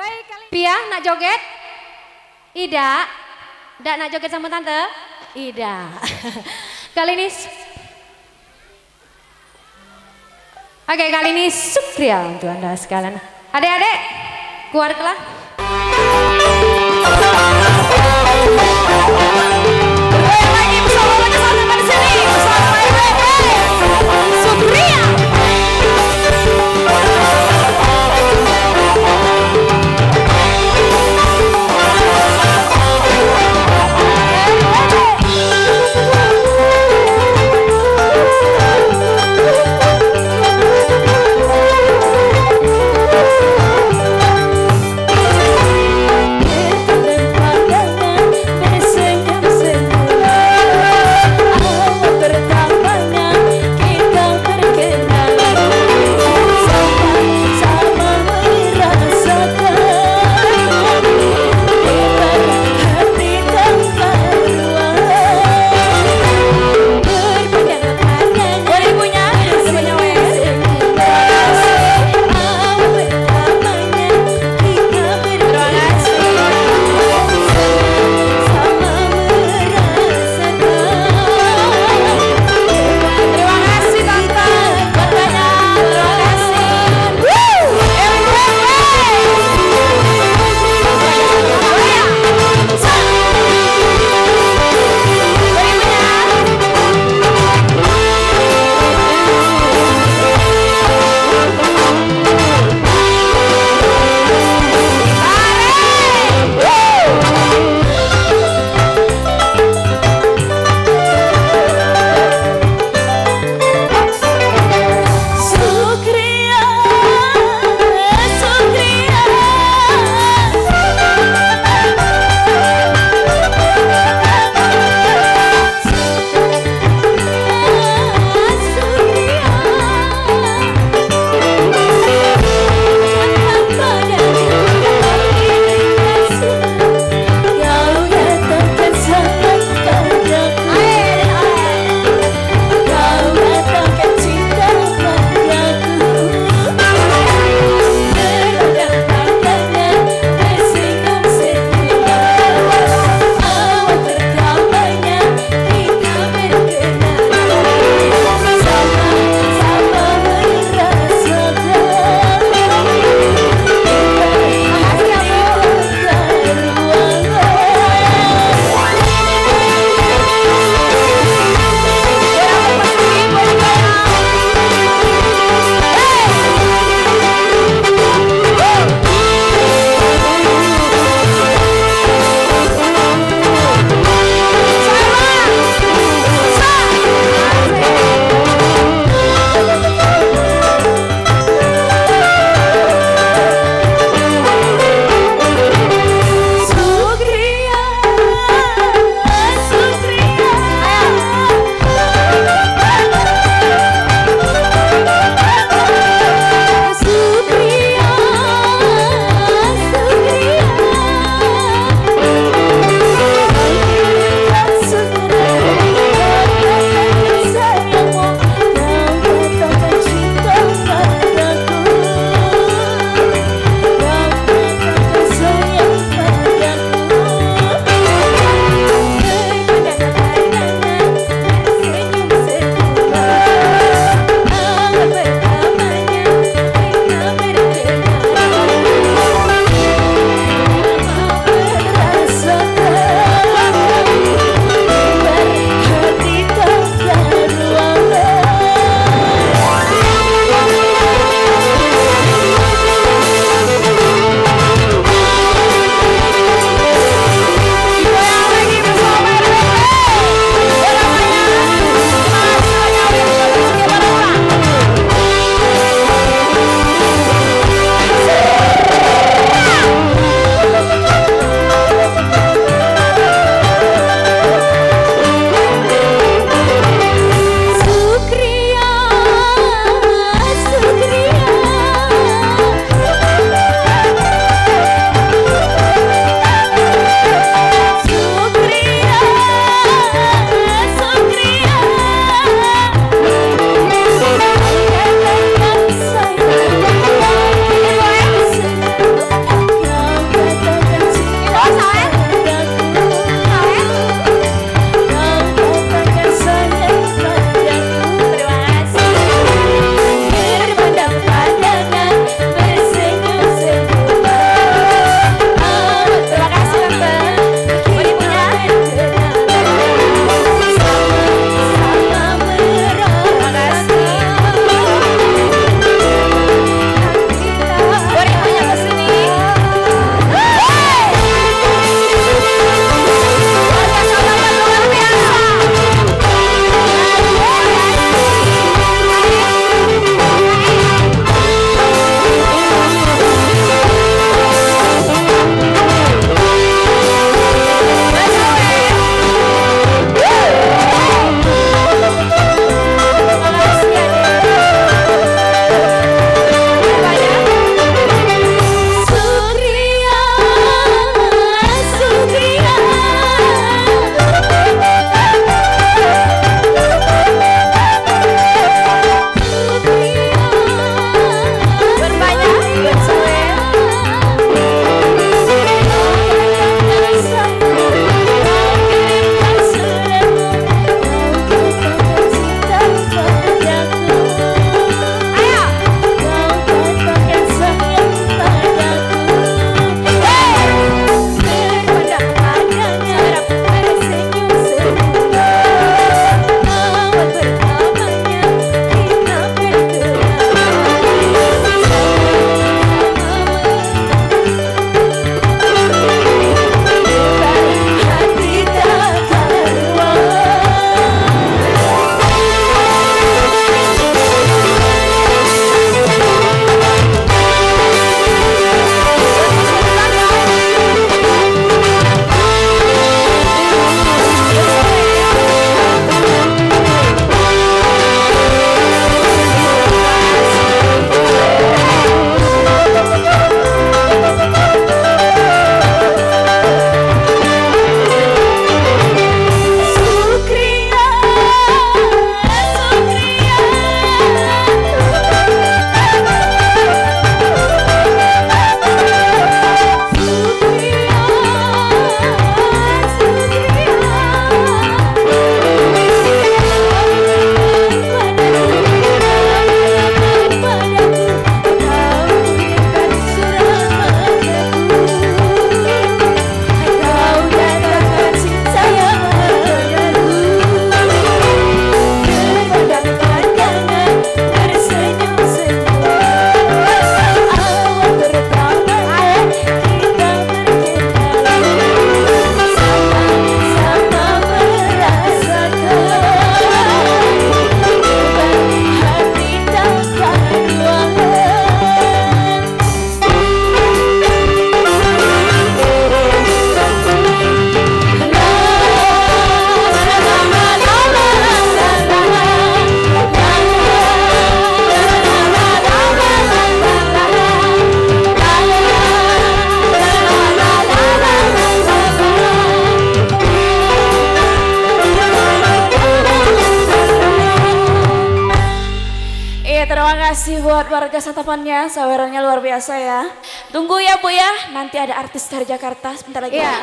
Baik kali Pia nak joget? Ida? Ndak nak joget sama tante? Ida. kali ini Oke kali ini Sukria untuk anda sekalian. Adik-adik, keluar kasih buat warga santapannya, sawerannya luar biasa ya. Tunggu ya Bu ya, nanti ada artis dari Jakarta sebentar lagi. Iya.